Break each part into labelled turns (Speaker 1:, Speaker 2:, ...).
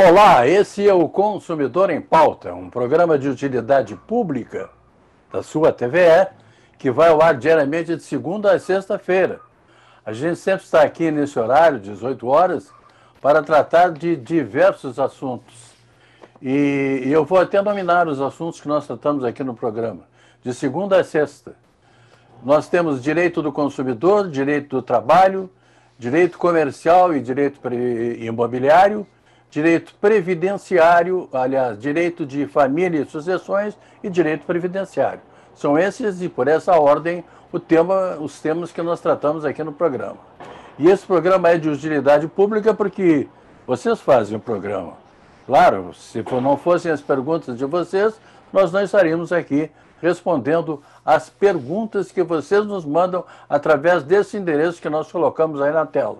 Speaker 1: Olá, esse é o Consumidor em Pauta, um programa de utilidade pública da sua TVE, que vai ao ar diariamente de segunda a sexta-feira. A gente sempre está aqui nesse horário, 18 horas, para tratar de diversos assuntos. E, eu vou até nominar os assuntos que nós tratamos aqui no programa, de segunda a sexta. Nós temos direito do consumidor, direito do trabalho, direito comercial e direito imobiliário direito previdenciário, aliás, direito de família e sucessões e direito previdenciário. São esses e por essa ordem o tema, os temas que nós tratamos aqui no programa. E esse programa é de utilidade pública porque vocês fazem o programa. Claro, se não fossem as perguntas de vocês, nós não estaríamos aqui respondendo às perguntas que vocês nos mandam através desse endereço que nós colocamos aí na tela.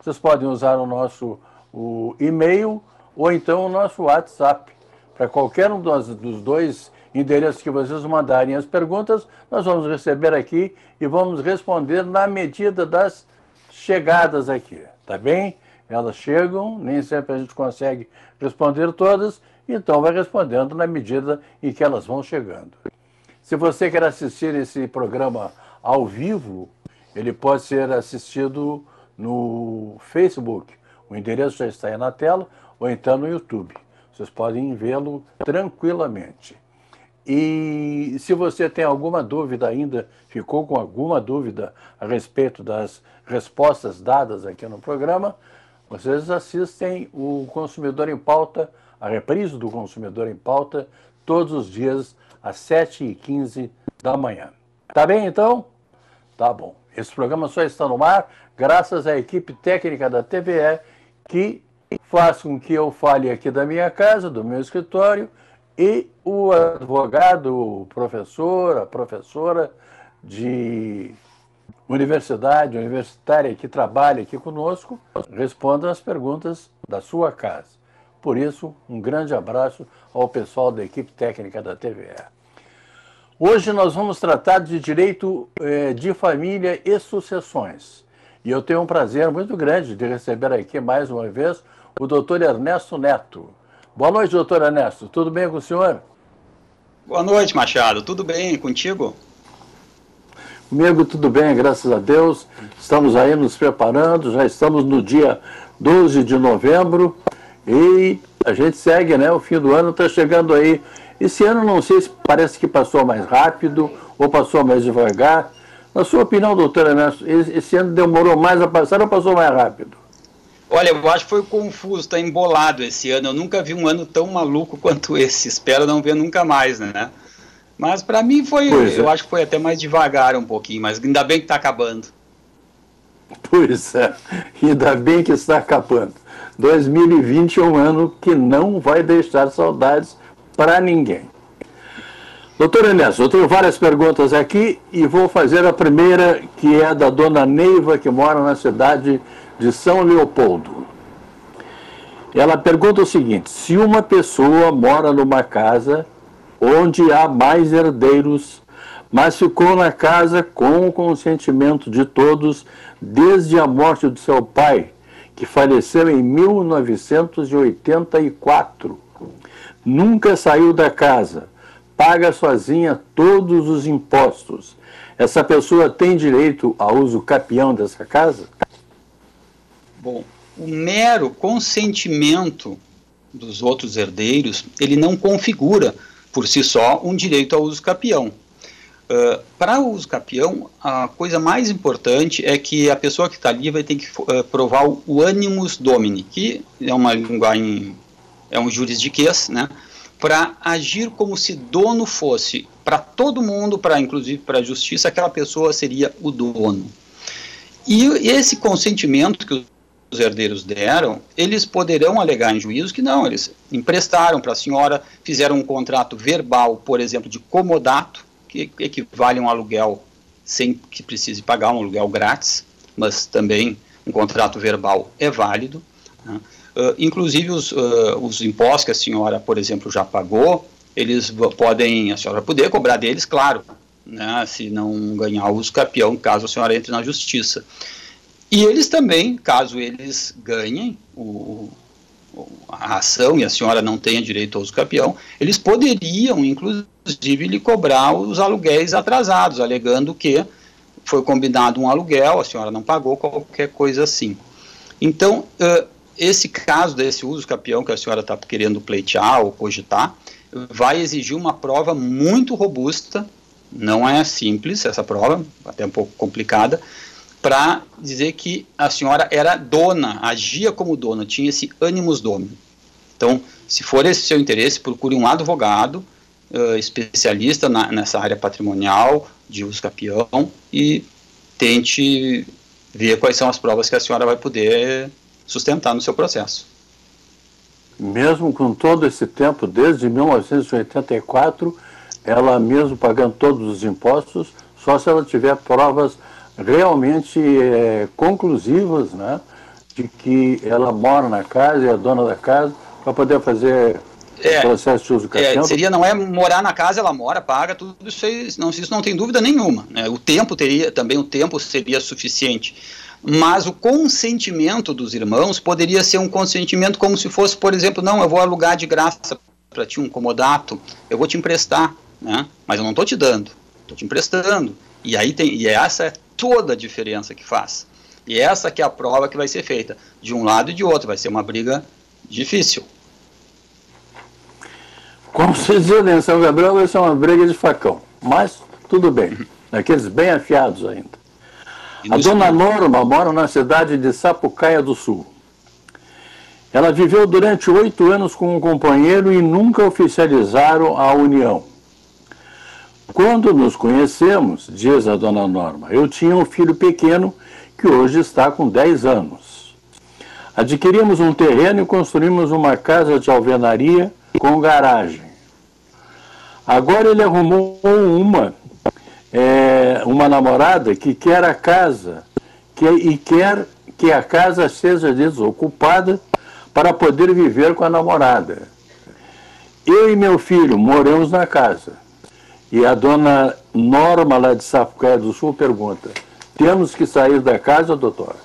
Speaker 1: Vocês podem usar o nosso o e-mail ou então o nosso WhatsApp. Para qualquer um dos, dois endereços que vocês mandarem as perguntas, nós vamos receber aqui e vamos responder na medida das chegadas aqui, tá bem? Elas chegam, nem sempre a gente consegue responder todas, então vai respondendo na medida em que elas vão chegando. Se você quer assistir esse programa ao vivo, ele pode ser assistido no Facebook o endereço já está aí na tela ou então no YouTube. Vocês podem vê-lo tranquilamente. E se você tem alguma dúvida ainda, ficou com alguma dúvida a respeito das respostas dadas aqui no programa, vocês assistem o Consumidor em Pauta, a reprise do Consumidor em Pauta, todos os dias às 7h15 da manhã. Tá bem então? Tá bom. Esse programa só está no ar graças à equipe técnica da TVE que faz com que eu fale aqui da minha casa, do meu escritório, e o advogado, o professor, a professora de universidade, universitária que trabalha aqui conosco, respondam as perguntas da sua casa. Por isso, um grande abraço ao pessoal da equipe técnica da TVE. Hoje nós vamos tratar de direito eh, de família e sucessões. E eu tenho um prazer muito grande de receber aqui mais uma vez o doutor Ernesto Neto. Boa noite, doutor Ernesto. Tudo bem com o senhor?
Speaker 2: Boa noite, Machado. Tudo bem contigo?
Speaker 1: Comigo tudo bem, graças a Deus. Estamos aí nos preparando, já estamos no dia 12 de novembro e a gente segue, né? O fim do ano está chegando aí. Esse ano não sei se parece que passou mais rápido ou passou mais devagar. Na sua opinião, doutor Ernesto, esse ano demorou mais a passar ou passou mais rápido?
Speaker 2: Olha, eu acho que foi confuso, está embolado esse ano. Eu nunca vi um ano tão maluco quanto esse. Espero não ver nunca mais, né? Mas para mim foi, pois eu é. acho que foi até mais devagar um pouquinho, mas ainda bem que está acabando.
Speaker 1: Pois é, ainda bem que está acabando. 2020 é um ano que não vai deixar saudades para ninguém. Doutor Ernesto, eu tenho várias perguntas aqui e vou fazer a primeira, que é da dona Neiva, que mora na cidade de São Leopoldo. Ela pergunta o seguinte: se uma pessoa mora numa casa onde há mais herdeiros, mas ficou na casa com o consentimento de todos desde a morte de seu pai, que faleceu em 1984, nunca saiu da casa paga sozinha todos os impostos. Essa pessoa tem direito ao uso capião dessa casa?
Speaker 2: Bom, o mero consentimento dos outros herdeiros, ele não configura por si só um direito ao uso capião. Uh, para o uso capião, a coisa mais importante é que a pessoa que está ali vai ter que uh, provar o animus domini, que é uma linguagem, é um juridiquês, né? Para agir como se dono fosse para todo mundo, para inclusive para a justiça, aquela pessoa seria o dono. E esse consentimento que os herdeiros deram, eles poderão alegar em juízo que não, eles emprestaram para a senhora, fizeram um contrato verbal, por exemplo, de comodato, que equivale a um aluguel sem que precise pagar um aluguel grátis, mas também um contrato verbal é válido. Né? Uh, inclusive os, uh, os impostos que a senhora, por exemplo, já pagou, eles podem, a senhora poder cobrar deles, claro, né, se não ganhar o uso caso a senhora entre na justiça. E eles também, caso eles ganhem o, a ação e a senhora não tenha direito ao uso eles poderiam, inclusive, lhe cobrar os aluguéis atrasados, alegando que foi combinado um aluguel, a senhora não pagou, qualquer coisa assim. Então, uh, esse caso desse uso capião que a senhora está querendo pleitear ou cogitar, vai exigir uma prova muito robusta, não é simples essa prova, até um pouco complicada, para dizer que a senhora era dona, agia como dona, tinha esse ânimos domini. Então, se for esse seu interesse, procure um advogado uh, especialista na, nessa área patrimonial de uso capião e tente ver quais são as provas que a senhora vai poder sustentar no seu processo.
Speaker 1: Mesmo com todo esse tempo, desde 1984, ela mesmo pagando todos os impostos, só se ela tiver provas realmente é, conclusivas, né, de que ela mora na casa e é dona da casa, para poder fazer é, o processo de uso
Speaker 2: é, Seria, não é morar na casa, ela mora, paga, tudo isso, aí, não, isso não tem dúvida nenhuma. Né? O tempo teria, também o tempo seria suficiente. Mas o consentimento dos irmãos poderia ser um consentimento como se fosse, por exemplo, não, eu vou alugar de graça para ti um comodato, eu vou te emprestar, né? mas eu não estou te dando, estou te emprestando. E aí tem, e essa é toda a diferença que faz. E essa que é a prova que vai ser feita, de um lado e de outro, vai ser uma briga difícil.
Speaker 1: Como se diz em São Gabriel, vai ser uma briga de facão, mas tudo bem, aqueles bem afiados ainda. A dona Norma mora na cidade de Sapucaia do Sul. Ela viveu durante oito anos com um companheiro e nunca oficializaram a união. Quando nos conhecemos, diz a dona Norma, eu tinha um filho pequeno que hoje está com 10 anos. Adquirimos um terreno e construímos uma casa de alvenaria com garagem. Agora ele arrumou uma, é, uma namorada que quer a casa que, e quer que a casa seja desocupada para poder viver com a namorada. Eu e meu filho moramos na casa. E a dona Norma, lá de Sapucaia do Sul, pergunta: temos que sair da casa, doutor?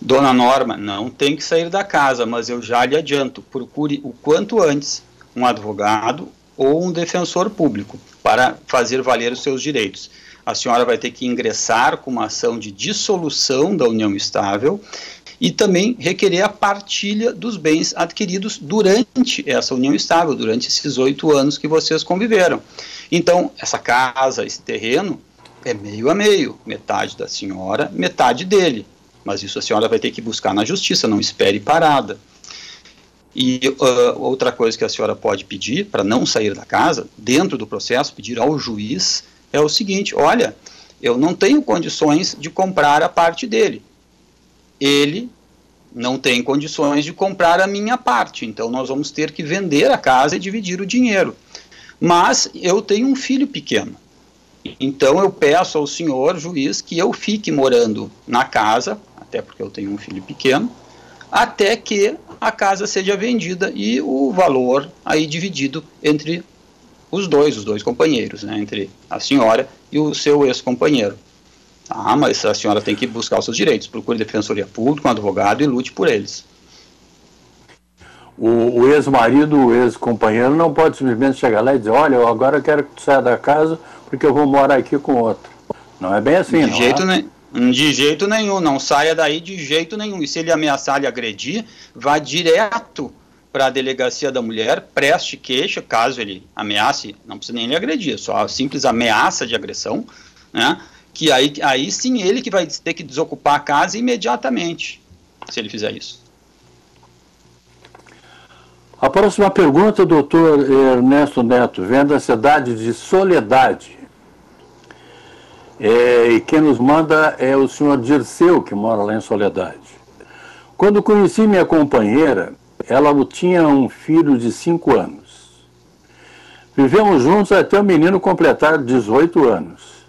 Speaker 2: Dona Norma, não tem que sair da casa, mas eu já lhe adianto: procure o quanto antes um advogado ou um defensor público para fazer valer os seus direitos. A senhora vai ter que ingressar com uma ação de dissolução da união estável e também requerer a partilha dos bens adquiridos durante essa união estável, durante esses oito anos que vocês conviveram. Então, essa casa, esse terreno, é meio a meio, metade da senhora, metade dele. Mas isso a senhora vai ter que buscar na justiça, não espere parada. E uh, outra coisa que a senhora pode pedir para não sair da casa, dentro do processo, pedir ao juiz, é o seguinte: olha, eu não tenho condições de comprar a parte dele ele não tem condições de comprar a minha parte, então nós vamos ter que vender a casa e dividir o dinheiro. Mas eu tenho um filho pequeno, então eu peço ao senhor juiz que eu fique morando na casa, até porque eu tenho um filho pequeno, até que a casa seja vendida e o valor aí dividido entre os dois, os dois companheiros, né, entre a senhora e o seu ex-companheiro. Ah, mas a senhora tem que buscar os seus direitos. Procure defensoria pública, um advogado e lute por eles.
Speaker 1: O, ex-marido, o ex-companheiro não pode simplesmente chegar lá e dizer, olha, eu agora quero que tu saia da casa porque eu vou morar aqui com outro. Não é bem assim,
Speaker 2: de
Speaker 1: não
Speaker 2: jeito é? De jeito nenhum, não saia daí de jeito nenhum. E se ele ameaçar lhe agredir, vá direto para a delegacia da mulher, preste queixa, caso ele ameace, não precisa nem lhe agredir, só a simples ameaça de agressão, né? que aí, aí sim ele que vai ter que desocupar a casa imediatamente, se ele fizer isso.
Speaker 1: A próxima pergunta, doutor Ernesto Neto, vem da cidade de Soledade. É, e quem nos manda é o senhor Dirceu, que mora lá em Soledade. Quando conheci minha companheira, ela tinha um filho de 5 anos. Vivemos juntos até o menino completar 18 anos.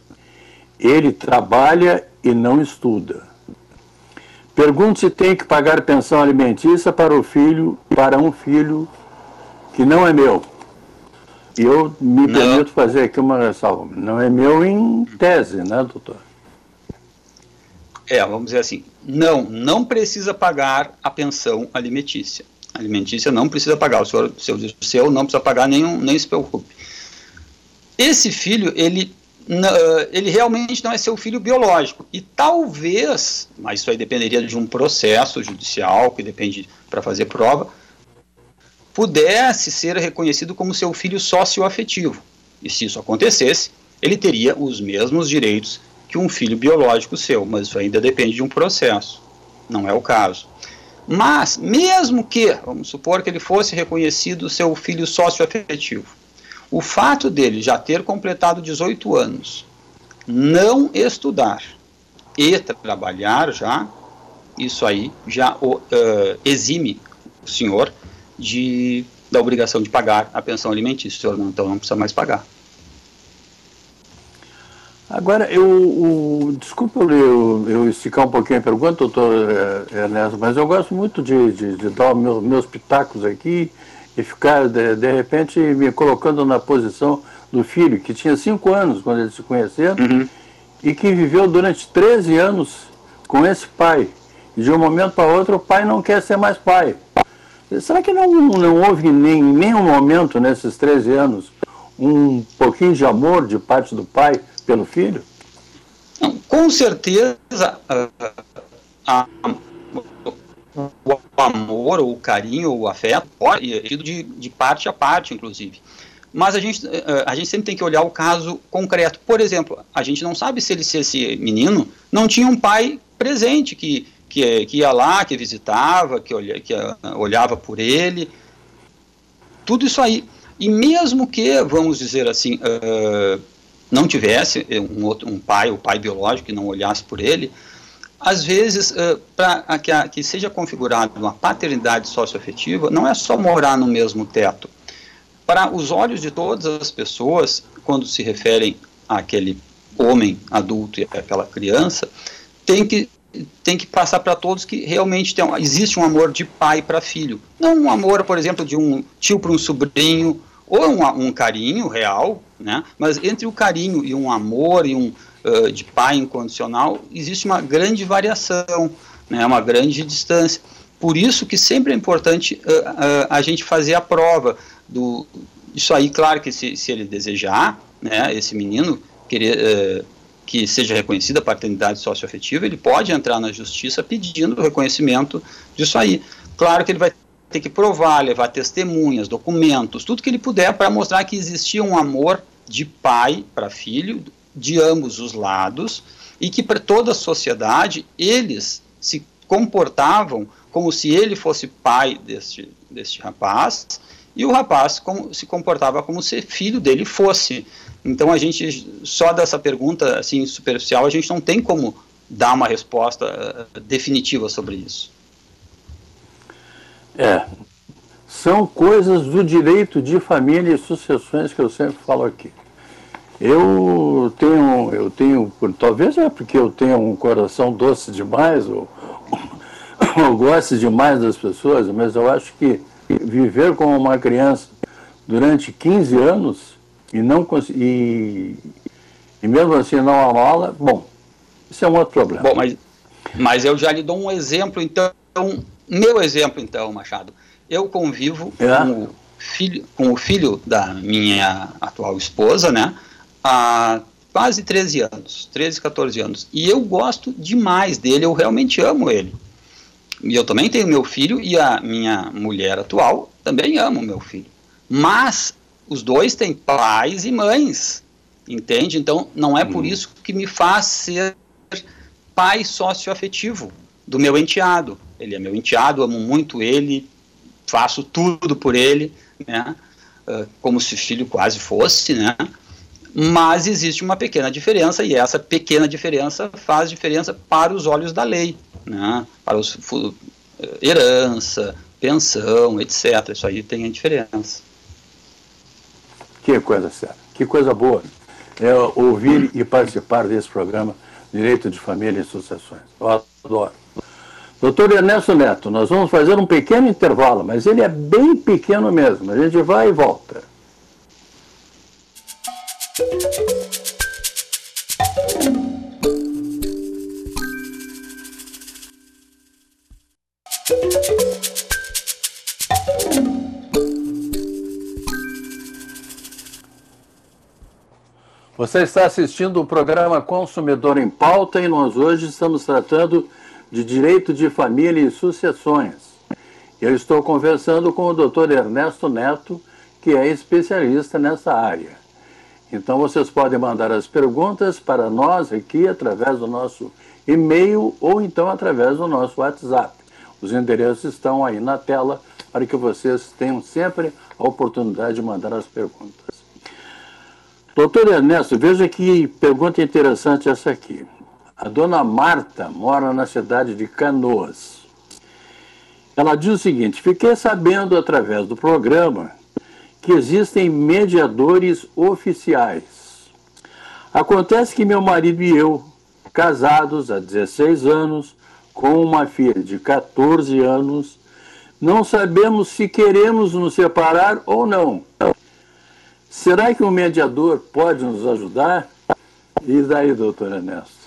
Speaker 1: Ele trabalha e não estuda. Pergunto se tem que pagar pensão alimentícia para o filho, para um filho que não é meu. E eu me não. permito fazer aqui uma ressalva. Não é meu em tese, né, doutor?
Speaker 2: É, vamos dizer assim, não, não precisa pagar a pensão alimentícia. Alimentícia não precisa pagar, o senhor, seu, seu não precisa pagar nenhum, nem se preocupe. Esse filho, ele, ele realmente não é seu filho biológico. E talvez, mas isso aí dependeria de um processo judicial, que depende para fazer prova, pudesse ser reconhecido como seu filho socioafetivo. E se isso acontecesse, ele teria os mesmos direitos que um filho biológico seu, mas isso ainda depende de um processo. Não é o caso. Mas, mesmo que, vamos supor que ele fosse reconhecido seu filho socioafetivo, o fato dele já ter completado 18 anos, não estudar e trabalhar já, isso aí já uh, exime o senhor de, da obrigação de pagar a pensão alimentícia. Não, então não precisa mais pagar.
Speaker 1: Agora, eu, o, desculpa eu, eu, esticar um pouquinho a pergunta, doutor eh, Ernesto, mas eu gosto muito de, de, de dar meus, meus pitacos aqui e ficar, de, de, repente, me colocando na posição do filho, que tinha cinco anos quando eles se conheceram, uhum. e que viveu durante 13 anos com esse pai. E de um momento para outro, o pai não quer ser mais pai. Será que não, não houve nem nenhum momento nesses 13 anos um pouquinho de amor de parte do pai pelo filho?
Speaker 2: Com certeza, a, a, o amor, o carinho, o afeto, de, de parte a parte, inclusive. Mas a gente, a gente sempre tem que olhar o caso concreto. Por exemplo, a gente não sabe se, ele, se esse menino não tinha um pai presente que, que, que ia lá, que visitava, que, que olhava por ele. Tudo isso aí. E mesmo que, vamos dizer assim, uh, não tivesse um, outro, um pai, o pai biológico, que não olhasse por ele, às vezes, uh, para que, que seja configurada uma paternidade socioafetiva, não é só morar no mesmo teto. Para os olhos de todas as pessoas, quando se referem àquele homem adulto e àquela criança, tem que tem que passar para todos que realmente tem, existe um amor de pai para filho. Não um amor, por exemplo, de um tio para um sobrinho, ou um, um carinho real, né? Mas entre o carinho e um amor e um uh, de pai incondicional existe uma grande variação, né? Uma grande distância. Por isso que sempre é importante uh, uh, a gente fazer a prova do isso aí, claro que se, se ele desejar, né? Esse menino querer que seja reconhecida a paternidade socioafetiva, ele pode entrar na justiça pedindo o reconhecimento disso aí. Claro que ele vai ter que provar, levar testemunhas, documentos, tudo que ele puder para mostrar que existia um amor de pai para filho, de ambos os lados, e que para toda a sociedade eles se comportavam como se ele fosse pai deste, deste rapaz, e o rapaz se comportava como se filho dele fosse. Então a gente, só dessa pergunta assim superficial, a gente não tem como dar uma resposta uh, definitiva sobre isso.
Speaker 1: É, são coisas do direito de família e sucessões que eu sempre falo aqui. Eu tenho, eu tenho, talvez é porque eu tenho um coração doce demais, ou, ou gosto demais das pessoas, mas eu acho que viver como uma criança durante 15 anos e não e, e mesmo assim não amá-la, bom, isso é um outro problema.
Speaker 2: Bom, mas, mas eu já lhe dou um exemplo, então, meu exemplo, então, Machado, eu convivo é. com, o filho, com o filho da minha atual esposa, né, há quase 13 anos, 13, 14 anos, e eu gosto demais dele, eu realmente amo ele. E eu também tenho meu filho e a minha mulher atual também amo meu filho. Mas os dois têm pais e mães, entende? Então não é por hum. isso que me faz ser pai socioafetivo do meu enteado. Ele é meu enteado, amo muito ele, faço tudo por ele, né? Uh, como se filho quase fosse, né? Mas existe uma pequena diferença e essa pequena diferença faz diferença para os olhos da lei, né? Para os herança, pensão, etc. Isso aí tem a diferença.
Speaker 1: Que coisa séria, que coisa boa é ouvir e participar desse programa Direito de Família e Sucessões. Eu adoro. Doutor Ernesto Neto, nós vamos fazer um pequeno intervalo, mas ele é bem pequeno mesmo. A gente vai e volta. Você está assistindo o programa Consumidor em Pauta e nós hoje estamos tratando de direito de família e sucessões. Eu estou conversando com o Dr. Ernesto Neto, que é especialista nessa área. Então vocês podem mandar as perguntas para nós aqui através do nosso e-mail ou então através do nosso WhatsApp. Os endereços estão aí na tela para que vocês tenham sempre a oportunidade de mandar as perguntas. Doutor Ernesto, veja que pergunta interessante essa aqui. A dona Marta mora na cidade de Canoas. Ela diz o seguinte: fiquei sabendo através do programa que existem mediadores oficiais. Acontece que meu marido e eu, casados há 16 anos, com uma filha de 14 anos, não sabemos se queremos nos separar ou não. Será que um mediador pode nos ajudar? E daí, doutor Ernesto?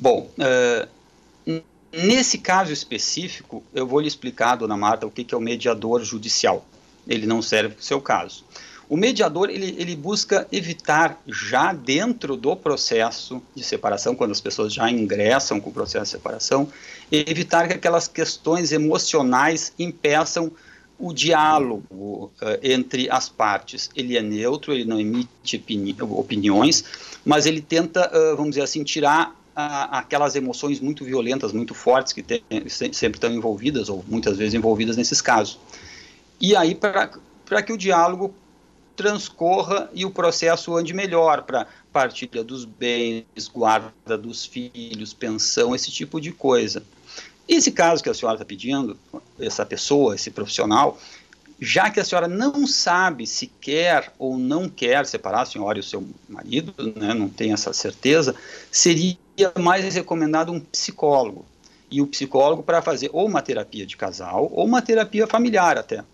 Speaker 2: Bom, uh, nesse caso específico, eu vou lhe explicar, dona Marta, o que é o mediador judicial. Ele não serve para o seu caso. O mediador ele, ele busca evitar já dentro do processo de separação, quando as pessoas já ingressam com o processo de separação, evitar que aquelas questões emocionais impeçam o diálogo uh, entre as partes. Ele é neutro, ele não emite opini opiniões, mas ele tenta, uh, vamos dizer assim, tirar aquelas emoções muito violentas, muito fortes que tem, sempre estão envolvidas, ou muitas vezes envolvidas nesses casos. E aí, para que o diálogo transcorra e o processo ande melhor para partilha dos bens, guarda dos filhos, pensão, esse tipo de coisa. Esse caso que a senhora está pedindo, essa pessoa, esse profissional, já que a senhora não sabe se quer ou não quer separar a senhora e o seu marido, né, não tem essa certeza, seria mais recomendado um psicólogo. E o psicólogo para fazer ou uma terapia de casal ou uma terapia familiar até.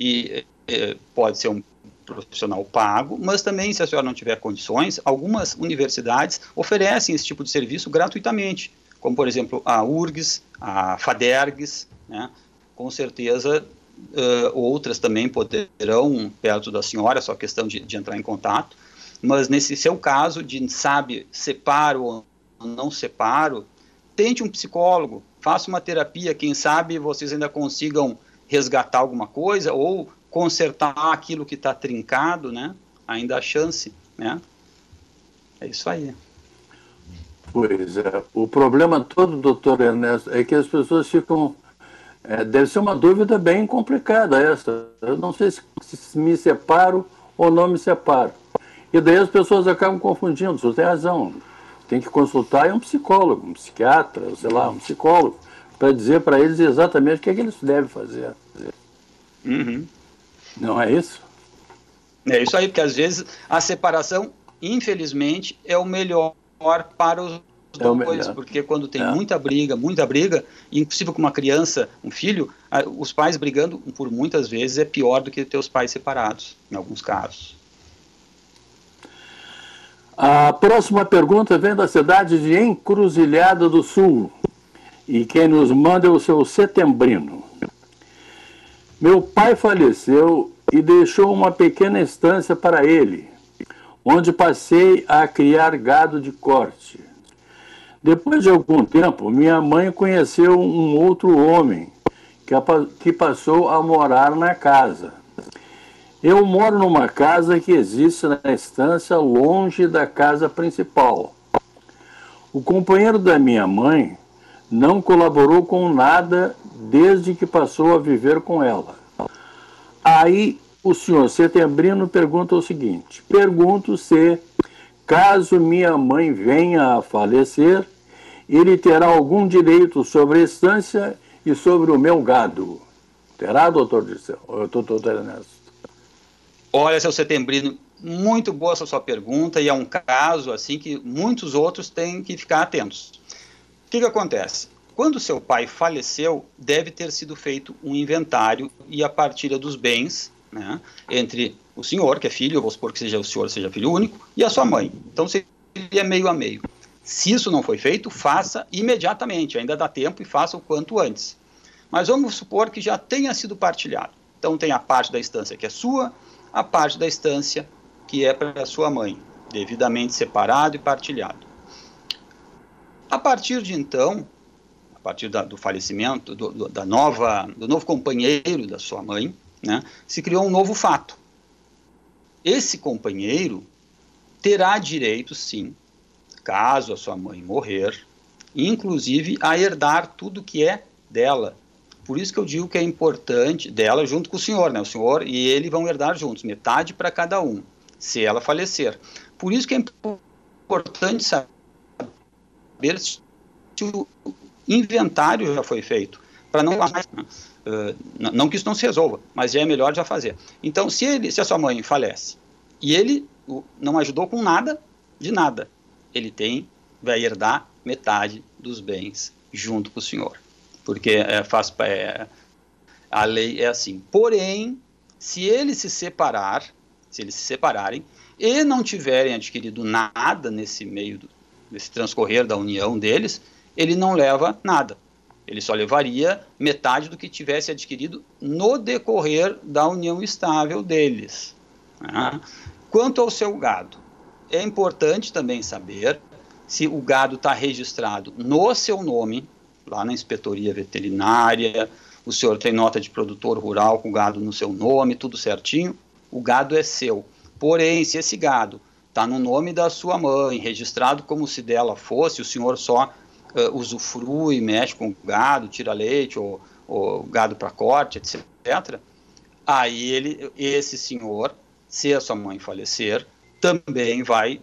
Speaker 2: E é, pode ser um profissional pago, mas também, se a senhora não tiver condições, algumas universidades oferecem esse tipo de serviço gratuitamente como por exemplo a URGS, a FADERGS, né? com certeza uh, outras também poderão, perto da senhora, só questão de, de, entrar em contato, mas nesse seu caso de sabe, separo ou não separo, tente um psicólogo, faça uma terapia, quem sabe vocês ainda consigam resgatar alguma coisa ou consertar aquilo que está trincado, né? Ainda há chance, né? É isso aí.
Speaker 1: Pois é. O problema todo, doutor Ernesto, é que as pessoas ficam. É, deve ser uma dúvida bem complicada essa. Eu não sei se, se me separo ou não me separo. E daí as pessoas acabam confundindo. Você tem razão. Tem que consultar um psicólogo, um psiquiatra, sei lá, um psicólogo, para dizer para eles exatamente o que, é que eles devem fazer.
Speaker 2: Uhum.
Speaker 1: Não é isso?
Speaker 2: É isso aí, porque às vezes a separação, infelizmente, é o melhor para os é dois, porque quando tem é. muita briga, muita briga, impossível com uma criança, um filho, os pais brigando por muitas vezes é pior do que ter os pais separados, em alguns casos.
Speaker 1: A próxima pergunta vem da cidade de Encruzilhada do Sul. E quem nos manda é o seu setembrino. Meu pai faleceu e deixou uma pequena estância para ele onde passei a criar gado de corte. Depois de algum tempo, minha mãe conheceu um outro homem que passou a morar na casa. Eu moro numa casa que existe na estância longe da casa principal. O companheiro da minha mãe não colaborou com nada desde que passou a viver com ela. Aí o senhor Setembrino pergunta o seguinte: pergunto se, caso minha mãe venha a falecer, ele terá algum direito sobre a estância e sobre o meu gado. Terá, doutor Dirceu? Doutor Ernesto?
Speaker 2: Olha, seu Setembrino, muito boa essa sua pergunta e é um caso assim que muitos outros têm que ficar atentos. O que, que acontece? Quando seu pai faleceu, deve ter sido feito um inventário e a partilha dos bens né, entre o senhor, que é filho, vou supor que seja o senhor, seja filho único, e a sua mãe. Então seria meio a meio. Se isso não foi feito, faça imediatamente, ainda dá tempo e faça o quanto antes. Mas vamos supor que já tenha sido partilhado. Então tem a parte da instância que é sua, a parte da instância que é para a sua mãe. devidamente separado e partilhado. A partir de então, a partir da, do falecimento do, do, da nova, do novo companheiro da sua mãe, né, se criou um novo fato. Esse companheiro terá direito, sim, caso a sua mãe morrer, inclusive a herdar tudo que é dela. Por isso que eu digo que é importante dela junto com o senhor, né? O senhor e ele vão herdar juntos, metade para cada um, se ela falecer. Por isso que é importante saber se o inventário já foi feito, para não mais, uh, não que isso não se resolva, mas já é melhor já fazer. Então, se ele, se a sua mãe falece e ele não ajudou com nada, de nada, ele tem vai herdar metade dos bens junto com o senhor, porque é, faz é, a lei é assim. Porém, se eles se separar, se eles se separarem e não tiverem adquirido nada nesse meio do, nesse transcorrer da união deles, ele não leva nada. Ele só levaria metade do que tivesse adquirido no decorrer da união estável deles. Né? Quanto ao seu gado, é importante também saber se o gado está registrado no seu nome, lá na inspetoria veterinária, o senhor tem nota de produtor rural com gado no seu nome, tudo certinho, o gado é seu. Porém, se esse gado está no nome da sua mãe, registrado como se dela fosse, o senhor só uh, usufrui, mexe com gado, tira leite ou, ou gado para corte, etc. Aí ele, esse senhor, se a sua mãe falecer, também vai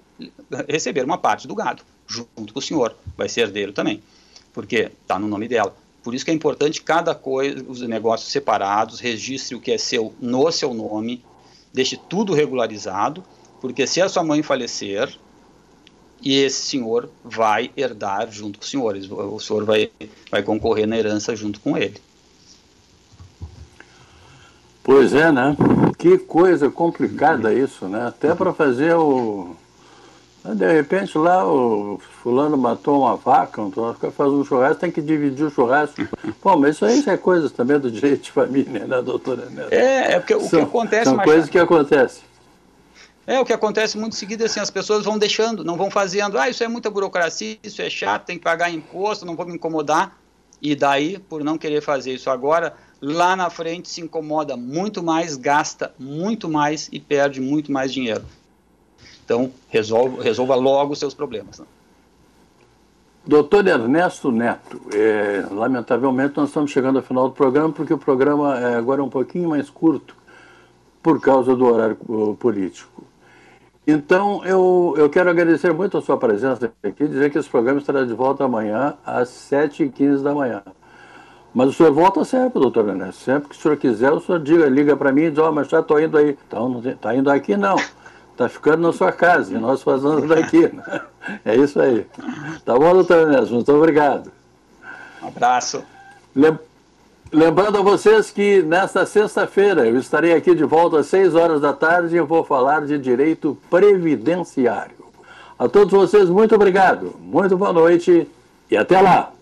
Speaker 2: receber uma parte do gado, junto com o senhor, vai ser herdeiro também, porque está no nome dela. Por isso que é importante cada coisa, os negócios separados, registre o que é seu no seu nome, deixe tudo regularizado, porque se a sua mãe falecer, e esse senhor vai herdar junto com os senhores. O senhor vai, vai concorrer na herança junto com ele.
Speaker 1: Pois é, né? Que coisa complicada isso, né? Até para fazer o. De repente lá o fulano matou uma vaca, então faz um churrasco, tem que dividir o churrasco. Bom, mas isso aí é coisas também do direito de família, né, doutora?
Speaker 2: É, é porque o são, que acontece...
Speaker 1: São coisas que acontecem.
Speaker 2: É, o que acontece muito seguido é assim, as pessoas vão deixando, não vão fazendo, ah, isso é muita burocracia, isso é chato, tem que pagar imposto, não vou me incomodar. E daí, por não querer fazer isso agora, lá na frente se incomoda muito mais, gasta muito mais e perde muito mais dinheiro. Então, resolva, resolva logo os seus problemas. Né?
Speaker 1: Doutor Ernesto Neto, é, lamentavelmente nós estamos chegando ao final do programa, porque o programa é agora um pouquinho mais curto, por causa do horário político. Então, eu, eu quero agradecer muito a sua presença aqui e dizer que esse programa estará de volta amanhã às 7h15 da manhã. Mas o senhor volta sempre, doutor Ernesto. Sempre que o senhor quiser, o senhor diga, liga para mim e diz, ó, oh, mas já estou indo aí. Então, está indo aqui não. Está ficando na sua casa e nós fazemos daqui. Né? É isso aí. Tá bom, doutor Ernesto? Muito obrigado.
Speaker 2: Um abraço.
Speaker 1: Lembrando a vocês que nesta sexta-feira eu estarei aqui de volta às 6 horas da tarde e vou falar de direito previdenciário. A todos vocês, muito obrigado, muito boa noite e até lá!